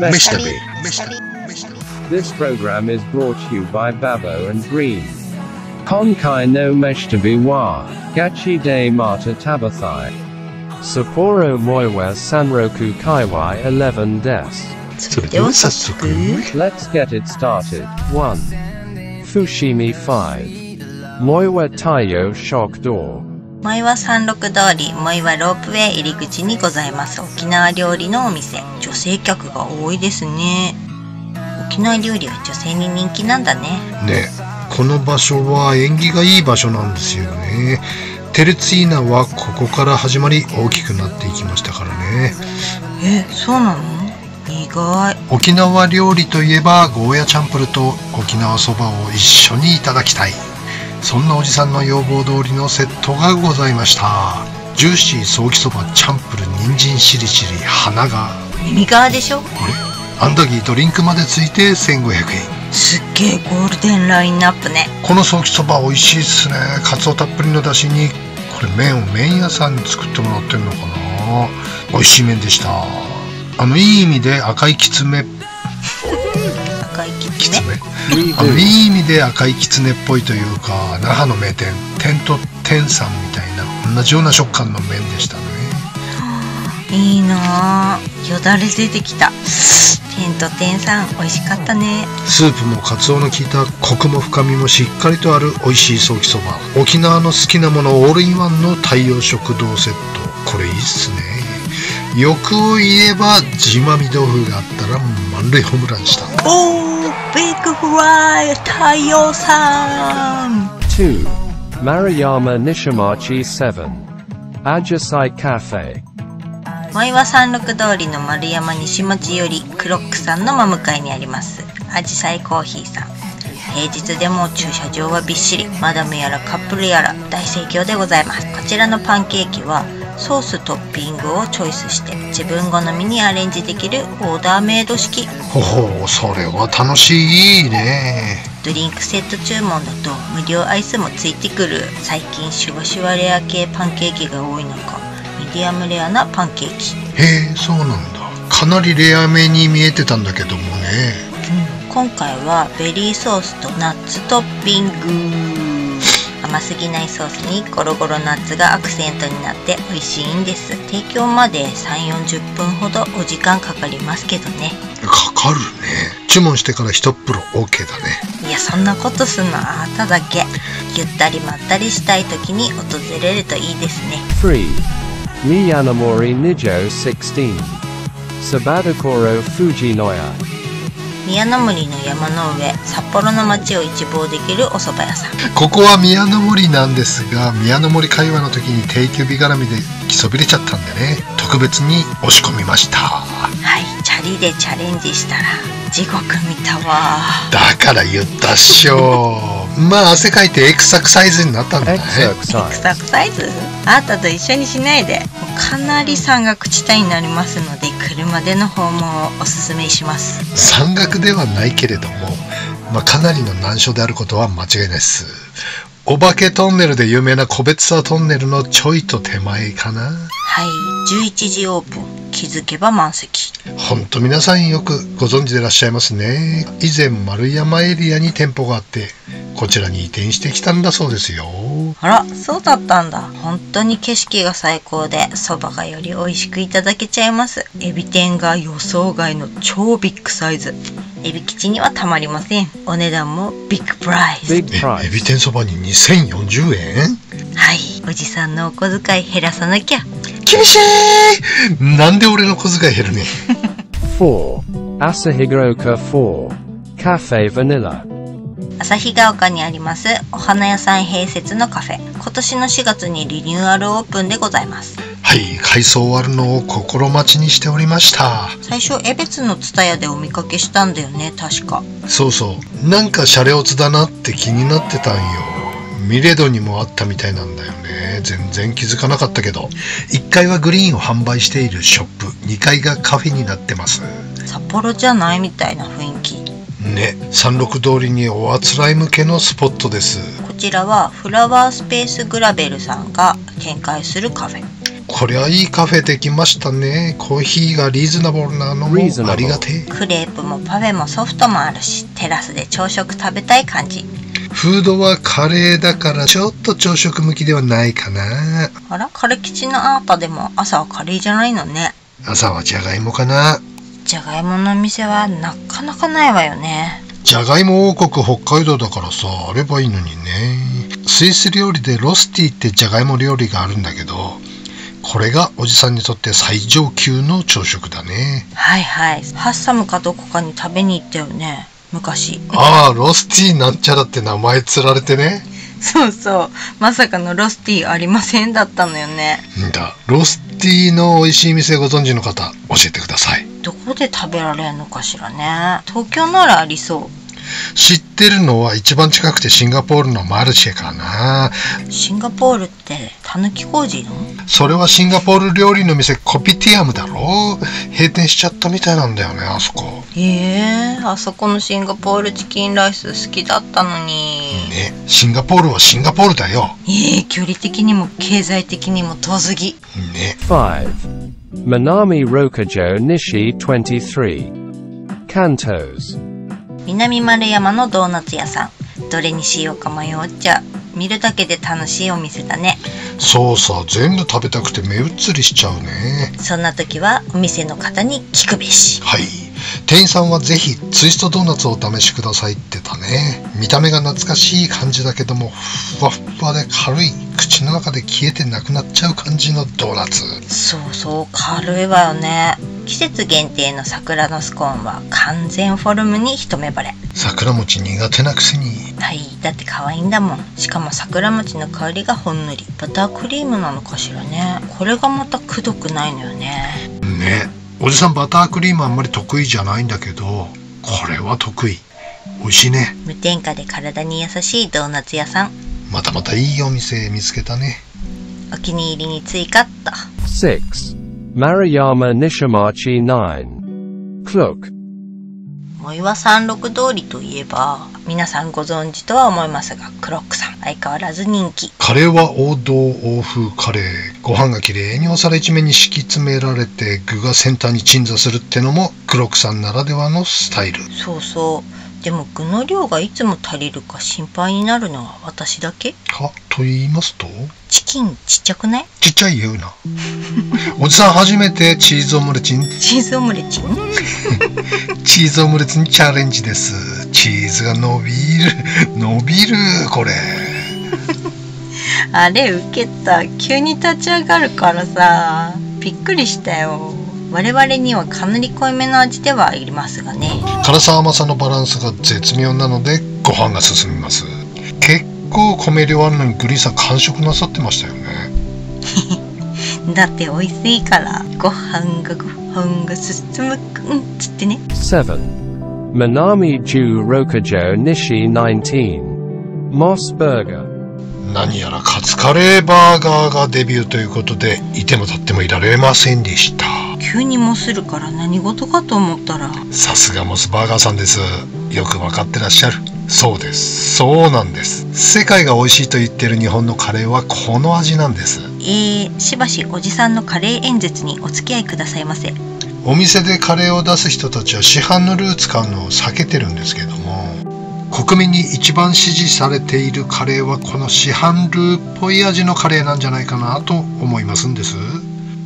Mr. Mr. B. Mr. This program is brought to you by Babo and Green. Konkai no meshtabi wa gachi de mata tabathai. Sapporo moiwa sanroku kaiwai 11 des. Let's get it started. 1. Fushimi 5. Moiwa taiyo shock door. 萌岩山麓通り萌岩ロープウェイ入り口にございます。沖縄料理のお店。女性客が多いですね。沖縄料理は女性に人気なんだね。ね。この場所は縁起がいい場所なんですよね。テレツィーナはここから始まり大きくなっていきましたからね。えそうなの？意外。沖縄料理といえばゴーヤチャンプルと沖縄そばを一緒にいただきたいそんなおじさんの要望通りのセットがございました。ジューシーソーキそばチャンプル人参しりしり花が。耳側でしょ？これ？アンダギードリンクまでついて1500円。すっげえゴールデンラインナップね。このソーキそば美味しいっすね。カツオたっぷりの出汁に。これ麺を麺屋さんに作ってもらってんのかな。美味しい麺でした。あのいい意味で赤いきつめキきつツネめあのいい意味で赤いきつねっぽいというか那覇の名店天と天さんみたいな同じような食感の麺でしたね。いいなあよだれ出てきた。天と天さん美味しかったね。スープもカツオの効いたコクも深みもしっかりとある美味しいソーキそば。沖縄の好きなものオールインワンの太陽食堂セット。これいいっすね。欲を言えば地まみ豆腐があったら満塁ホームランしたおービッグフライ太陽さん 2. Maruyama Nishimachi 7. Ajasai Cafe. 萌岩山麓通りの丸山西町よりクロックさんの真向かいにありますアジサイコーヒーさん平日でも駐車場はびっしりマダムやらカップルやら大盛況でございますこちらのパンケーキはソーストッピングをチョイスして自分好みにアレンジできるオーダーメイド式。ほほうそれは楽しいね。ドリンクセット注文だと無料アイスもついてくる。最近シュワシュワレア系パンケーキが多い中ミディアムレアなパンケーキ。へえそうなんだ。かなりレアめに見えてたんだけどもね。今回はベリーソースとナッツトッピング甘すぎないソースにゴロゴロナッツがアクセントになって美味しいんです。提供まで3 4 0分ほどお時間かかりますけどね。かかるね。注文してから一プロ OK だね。いやそんなことすんの。あなただけ。ゆったりまったりしたい時に訪れるといいですね。3. Miyanamori Nijo 16. Sabadakoro Fujinoya. 宮の森の山の上札幌の街を一望できるお蕎麦屋さん。ここは宮の森なんですが宮の森会話の時に定休日絡みで来そびれちゃったんでね。特別に押し込みました。はいチャリでチャレンジしたら地獄見たわ。だから言ったっしょまあ汗かいてエクサクサイズになったんだね.エクサクサイズ？あなたと一緒にしないで。かなり山岳地帯になりますので車での訪問をおすすめします。山岳ではないけれども、まあ、かなりの難所であることは間違いないですお化けトンネルで有名な個別沢トンネルのちょいと手前かな。はい。11時オープン。気づけば満席。ほんと皆さんよくご存知でいらっしゃいますね。以前丸山エリアに店舗があってこちらに移転してきたんだそうですよ。あらそうだったんだ。本当に景色が最高でそばがより美味しくいただけちゃいます。エビ天が予想外の超ビッグサイズエビ吉にはたまりませんお値段もビッグプライスエビ.天そばに2040円？はいおじさんのお小遣い減らさなきゃ厳しいなんで俺の小遣い減るね 4. Asahigaoka 4. Cafe Vanilla. 旭ヶ丘にありますお花屋さん併設のカフェ。今年の4月にリニューアルオープンでございます。はい改装終わるのを心待ちにしておりました。最初江別の蔦屋でお見かけしたんだよね確か。そうそう。なんかシャレオツだなって気になってたんよ。ミレドにもあったみたいなんだよね。全然気づかなかったけど。1階はグリーンを販売しているショップ。2階がカフェになってます。札幌じゃないみたいな雰囲気ね山麓通りにおあつらい向けのスポットですこちらはフラワースペースグラベルさんが展開するカフェこりゃいいカフェできましたね。コーヒーがリーズナブルなのもありがてえ。クレープもパフェもソフトもあるしテラスで朝食食べたい感じフードはカレーだからちょっと朝食向きではないかな。あらカレ吉のあーたでも朝はカレーじゃないのね朝はじゃがいもかな。じゃがいもの店はなかなかないわよねじゃがいも王国北海道だからさ、あればいいのにね。スイス料理でロスティってじゃがいも料理があるんだけど、これがおじさんにとって最上級の朝食だね。はいはいハッサムかどこかに食べに行ったよね昔ああ、ロスティなんちゃらって名前つられてね。そうそうまさかのロスティーありませんだったのよねんだ。ロスティの美味しい店ご存知の方、教えてください。どこで食べられるのかしらね東京ならありそう知ってるのは一番近くてシンガポールのマルシェかな。シンガポールってたぬき工事の？それはシンガポール料理の店コピティアムだろ？閉店しちゃったみたいなんだよね、あそこ。ええあそこのシンガポールチキンライス好きだったのにね、シンガポールはシンガポールだよ。ええ距離的にも経済的にも遠すぎね。5. Manami Rokujo Nishi 23. Kantos. 南丸山のドーナツ屋さんどれにしようか迷っちゃう見るだけで楽しいお店だねそうさ、全部食べたくて目移りしちゃうね。そんな時はお店の方に聞くべしはい。店員さんはぜひツイストドーナツをお試しくださいってたね。見た目が懐かしい感じだけども、ふわふわで軽い、口の中で消えてなくなっちゃう感じのドーナツ。そうそう軽いわよね季節限定の桜のスコーンは完全フォルムに一目惚れ桜餅苦手なくせに。はいだって可愛いんだもんしかも桜餅の香りがほんのりバタークリームなのかしらねこれがまたくどくないのよねね。おじさんバタークリームあんまり得意じゃないんだけど、これは得意。美味しいね。無添加で体に優しいドーナツ屋さんまたまたいいお店見つけたね。お気に入りに追加っと 6. Maruyama Nishimachi 9. Kluk. 藻岩山麓通りといえば皆さんご存知とは思いますがクロックさん。相変わらず人気。カレーは王道欧風カレー。ご飯がきれいにお皿一面に敷き詰められて具がセンターに鎮座するってのもクロックさんならではのスタイル。そうそう。でも具の量がいつも足りるか心配になるのは私だけ？かと言いますと？チキンちっちゃくない？ちっちゃい言うな。おじさん初めてチーズオムレツに、チーズオムレチン？チーズオムレツにチャレンジです。チーズが伸びる、伸びる、これ。あれウケた急に立ち上がるからさびっくりしたよ我々にはかなり濃いめの味ではありますがね辛さ甘さのバランスが絶妙なのでご飯が進みます。結構米量あるのにグリーンさん完食なさってましたよね。だって美味しいからご飯がご飯が進むうんつってね 7. Manami Ju Rokujo Nishi 19. Moss Burger. 何やらカツカレーバーガーがデビューということでいても立ってもいられませんでした急にもするから何事かと思ったらさすがモスバーガーさんですよくわかってらっしゃるそうです。そうなんです。世界が美味しいと言ってる日本のカレーはこの味なんです。えー、しばしおじさんのカレー演説にお付き合いくださいませ。お店でカレーを出す人たちは市販のルー使うのを避けてるんですけども国民に一番支持されているカレーはこの市販ルーっぽい味のカレーなんじゃないかなと思いますんです。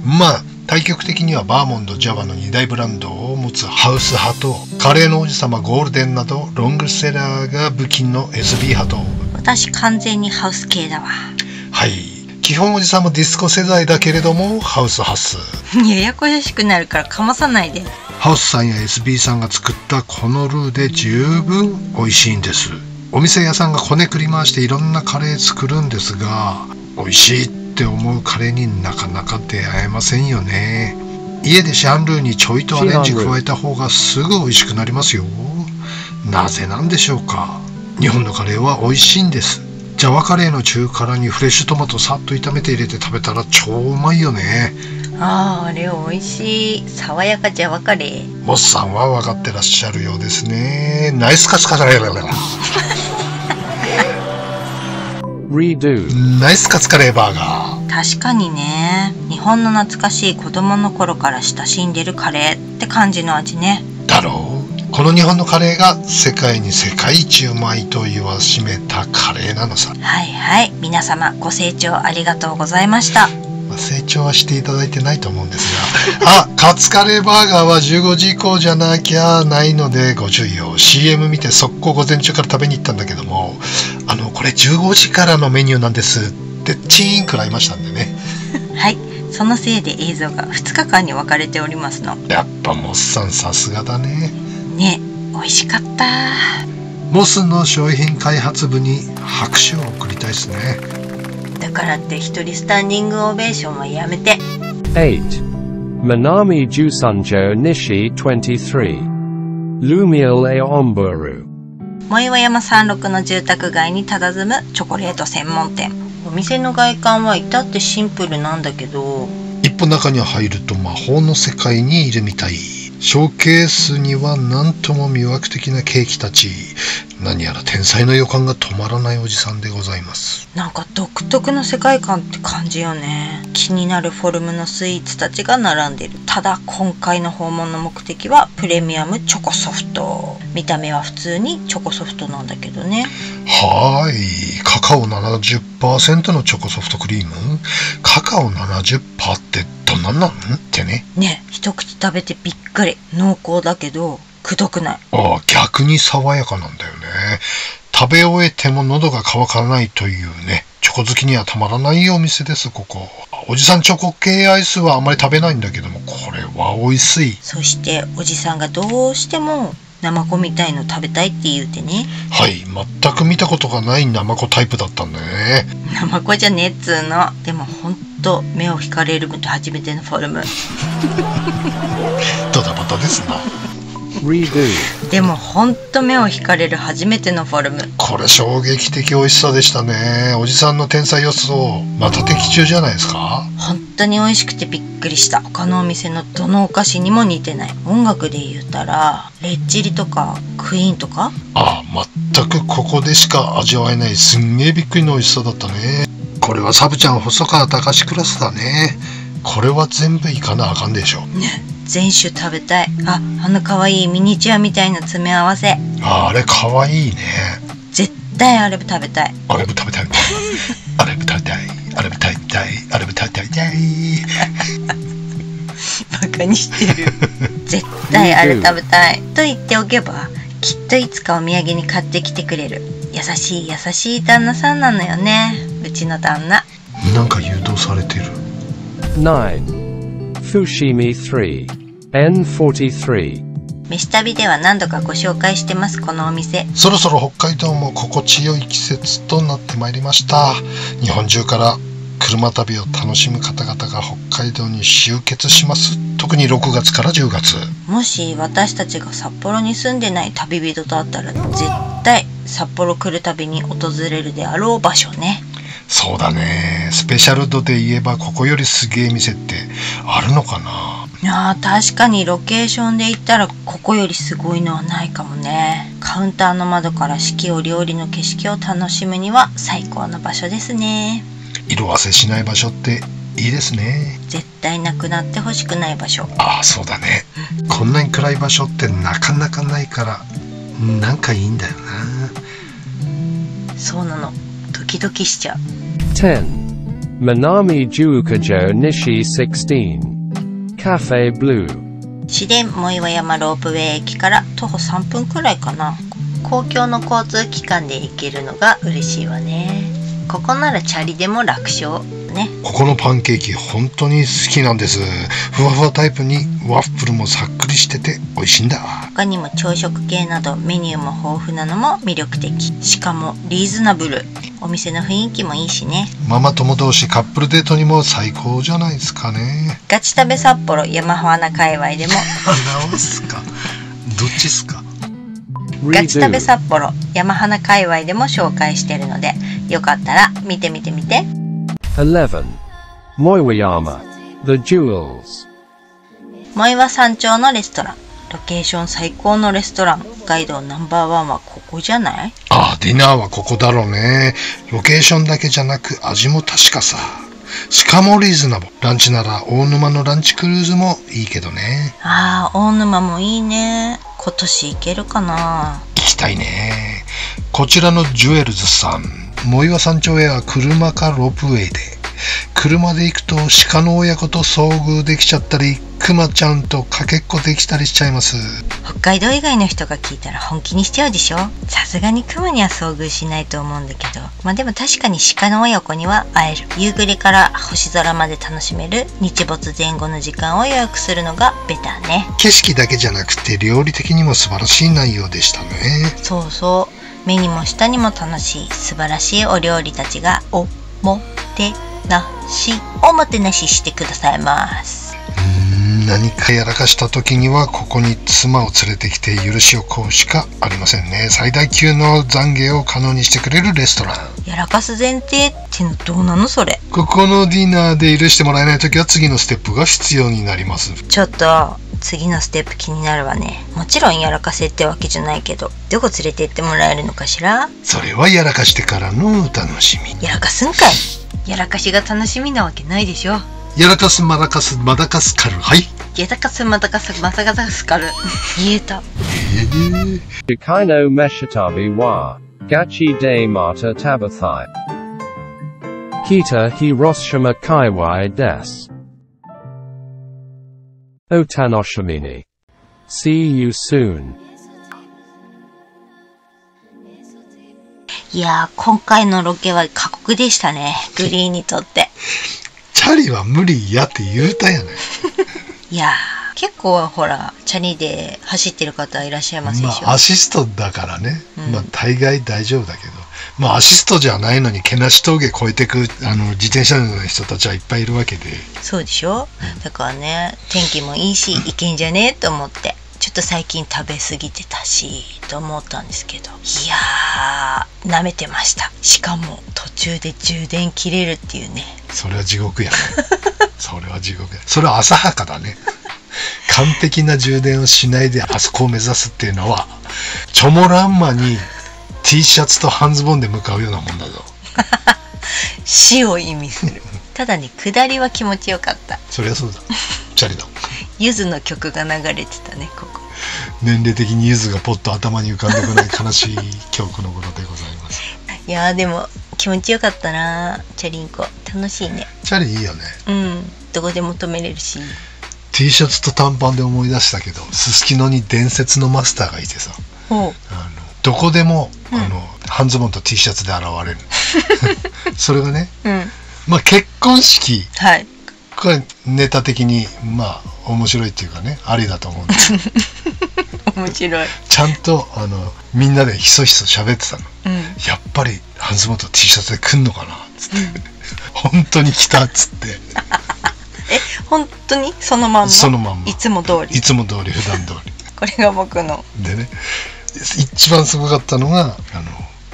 まあ対極的にはバーモンドジャワの2大ブランドを持つハウス派とカレーの王子様ゴールデンなどロングセラーが武器の SB 派と。私完全にハウス系だわ。はい。基本おじさんもディスコ世代だけれどもハウスハス ややこしくなるからかまさないで。ハウスさんや SB さんが作ったこのルーで十分美味しいんです。お店屋さんがこねくり回していろんなカレー作るんですが美味しいって思うカレーになかなか出会えませんよね家でシャンルーにちょいとアレンジ加えた方がすぐ美味しくなりますよ。なぜなんでしょうか。日本のカレーは美味しいんです。ジャワカレーの中辛にフレッシュトマトさっと炒めて入れて食べたら超うまいよね。あーあれ美味しい。爽やかジャワカレー。モスさんは分かってらっしゃるようですね。ナイスカツカレー。Redo. ナイスカツカレーバーガー確かにね日本の懐かしい子供の頃から親しんでるカレーって感じの味ねだろうこの日本のカレーが世界に世界一うまいと言わしめたカレーなのさ。はいはい皆様ご清聴ありがとうございましたまあ成長はしていただいてないと思うんですが。あ、カツカレーバーガーは15時以降じゃなきゃないのでご注意を。CM 見て速攻午前中から食べに行ったんだけども、あの、これ15時からのメニューなんですってチーン食らいましたんでね。はいそのせいで映像が2日間に分かれておりますのやっぱモスさんさすがだね。ね美味しかったモスの商品開発部に拍手を送りたいですね。だからって一人スタンディングオベーションはやめて 8. Manami Jusanjo Nishi 23. Lumiel e Omburu. 藻岩山山麓の住宅街に佇むチョコレート専門店お店の外観は至ってシンプルなんだけど一歩中に入ると魔法の世界にいるみたい。ショーケースには何とも魅惑的なケーキたち。何やら天才の予感が止まらないおじさんでございます。なんか独特の世界観って感じよね気になるフォルムのスイーツたちが並んでるただ今回の訪問の目的はプレミアムチョコソフト見た目は普通にチョコソフトなんだけどねはーい。カカオ70%のチョコソフトクリーム？カカオ70%ってどんなんなん？ってね。ね一口食べてびっくり濃厚だけどくどくないああ、逆に爽やかなんだよね。食べ終えても喉が渇かないというね。チョコ好きにはたまらないお店です、ここ。おじさんチョコ系アイスはあまり食べないんだけども、これは美味しい。そしておじさんがどうしてもナマコみたいの食べたいって言うてねはい、全く見たことがないナマコタイプだったんだよね。ナマコじゃねえっつうのでもほんと目を惹 かれる初めてのフォルムドタバタですな。でもほんと目を惹かれる初めてのフォルムこれ衝撃的美味しさでしたね。おじさんの天才予想、また的中じゃないですか？本当に美味しくてびっくりした他のお店のどのお菓子にも似てない音楽で言うたらレッチリとかクイーンとか？ああ、全くここでしか味わえないすんげえびっくりの美味しさだったね。これはサブちゃん細川隆クラスだね。これは全部いかなあかんでしょ。ね全種食べたいああの可愛いミニチュアみたいな詰め合わせああれかわいいね。絶対あれ食べたいあれも食べたい。バカにしてる 絶対あれ食べたいと言っておけばきっといつかお土産に買ってきてくれる優しい優しい旦那さんなのよねうちの旦那なんか誘導されてる。9. Fushimi 3. N43. 飯旅では何度かご紹介してますこのお店そろそろ北海道も心地よい季節となってまいりました。日本中から車旅を楽しむ方々が北海道に集結します。特に6月から10月。もし私たちが札幌に住んでない旅人と会ったら絶対札幌来るたびに訪れるであろう場所ねそうだね。スペシャル度で言えばここよりすげえ店ってあるのかないやー確かにロケーションで言ったらここよりすごいのはないかもねカウンターの窓から四季折々の景色を楽しむには最高の場所ですね色あせしない場所っていいですね。絶対なくなってほしくない場所ああ、そうだね。こんなに暗い場所ってなかなかないから、なんかいいんだよな。そうなのドキドキしちゃう 10. Manami Juukajo Nishi 16. Cafe Blue. 市電藻岩山ロープウェイ駅から徒歩3分くらいかな公共の交通機関で行けるのが嬉しいわねここならチャリでも楽勝ねここのパンケーキ本当に好きなんです。ふわふわタイプにワッフルもさっくりしてて美味しいんだ。他にも朝食系などメニューも豊富なのも魅力的しかもリーズナブルお店の雰囲気もいいしねママ友同士カップルデートにも最高じゃないですかね。ガチ食べ札幌山花界隈でも 直すか。どっちっすか。ガチ食べ.札幌山花界隈でも紹介してるのでよかったら見てみてみて 11. Moiwayama. The Jewels. 藻岩山頂のレストランロケーション最高のレストランガイドナンバーワンはここじゃない？ああ、ディナーはここだろうね。ロケーションだけじゃなく味も確かさ。しかもリーズナブル。ランチなら大沼のランチクルーズもいいけどね。ああ、大沼もいいね。今年行けるかな？行きたいね。こちらのジュエルズさん。藻岩山頂へは車かロープウェイで。車で行くと鹿の親子と遭遇できちゃったり、クマちゃんとかけっこできたりしちゃいます。北海道以外の人が聞いたら本気にしちゃうでしょ？さすがにクマには遭遇しないと思うんだけど。まあでも確かに鹿の親子には会える。夕暮れから星空まで楽しめる日没前後の時間を予約するのがベターね。景色だけじゃなくて料理的にも素晴らしい内容でしたね。そうそう。目にも舌にも楽しい素晴らしいお料理たちがおもてなしおもてなししてくださいます。何かやらかした時にはここに妻を連れてきて許しを請うしかありませんね最大級の懺悔を可能にしてくれるレストランやらかす前提ってのどうなのそれ？ここのディナーで許してもらえない時は次のステップが必要になりますちょっと次のステップ気になるわね。もちろんやらかせってわけじゃないけど、どこ連れて行ってもらえるのかしら？それはやらかしてからのお楽しみやらかすんかいやらかしが楽しみなわけないでしょ。やらかすまだかすまだかすかる。はい。やらかすまだかすまだかすかる。言えた。ええキー。タヒロシマカイワイデスオタノシミニ See you soon. いやー今回のロケは過酷でしたね。グリーンにとって。チャリは無理やって言うたやねい。やー、結構ほら、チャリで走ってる方いらっしゃいますでしょ。まあアシストだからね、うん。まあ大概大丈夫だけど。まあアシストじゃないのにけなし峠越えてくあの自転車の人たちはいっぱいいるわけで。そうでしょ。だからね、天気もいいし、いけんじゃね？えと思って。ちょっと最近食べ過ぎてたし、と思ったんですけど。いやー、舐めてました。しかも、途中で充電切れるっていうね。それは地獄やね それは地獄やそれは浅はかだね 完璧な充電をしないであそこを目指すっていうのはチョモランマに T シャツと半ズボンで向かうようなもんだぞ 死を意味する。ただね、下りは気持ちよかった。そりゃそうだチャリだゆずの曲が流れてたね、ここ。年齢的にユズがポッと頭に浮かんでこない悲しい今日この頃でございます。いやーでも気持ちよかったなチャリンコ。楽しいね。チャリいいよね。うん。どこでも止めれるし。T シャツと短パンで思い出したけどすすきのに伝説のマスターがいてさ。ほあのどこでも、うん。あの半ズボンと T シャツで現れる。それがねううん。まあ結婚式はい。これネタ的にまあ面白いっていうかねありだと思うんです 面白い。ちゃんとあのみんなでひそひそ喋ってたの。うん。やっぱり半ズボンと T シャツで来んのかな？っつって。本当に来たっつって。え本当にそのまんま？そのまんま。いつも通り。いつも通り普段通り。これが僕の。でね一番すごかったのがあの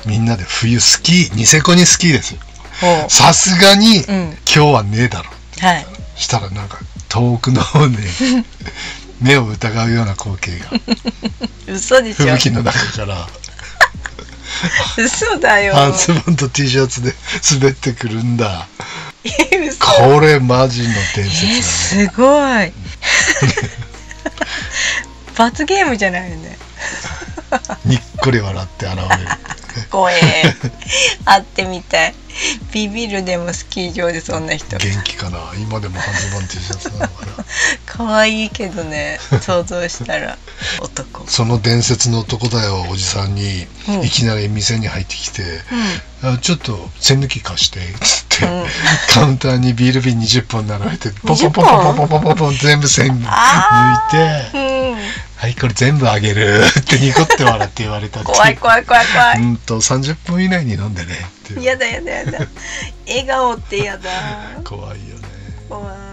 みんなで冬スキーニセコにスキーですよ。ほさすがに、うん。今日はねえだろ。うはい。したらなんか遠くの方で 目を疑うような光景が。嘘でしょ。吹雪の中から。嘘だよ。半ズボンと T シャツで滑ってくるんだ。これマジの伝え説だね。すごい。罰ゲームじゃないよね。にっこり笑って現れる怖え 会ってみたい。ビビるでもスキー場でそんな人。元気かな？今でも半ズボン T シャツなのかな？可愛いけどね。想像したら。男。その伝説の男だよおじさんに。うん。いきなり店に入ってきて。うん「あちょっと栓抜き貸して」つって、うん。カウンターにビール瓶20本並べてポンポン20ポンポンポンポンポンポンポン全部栓抜いあてうん「はいこれ全部あげる」ってニコって笑って言われた怖い怖い怖い怖い。うんと30分以内に飲んでねってやだやだやだ。笑顔ってやだ。怖いよね。怖い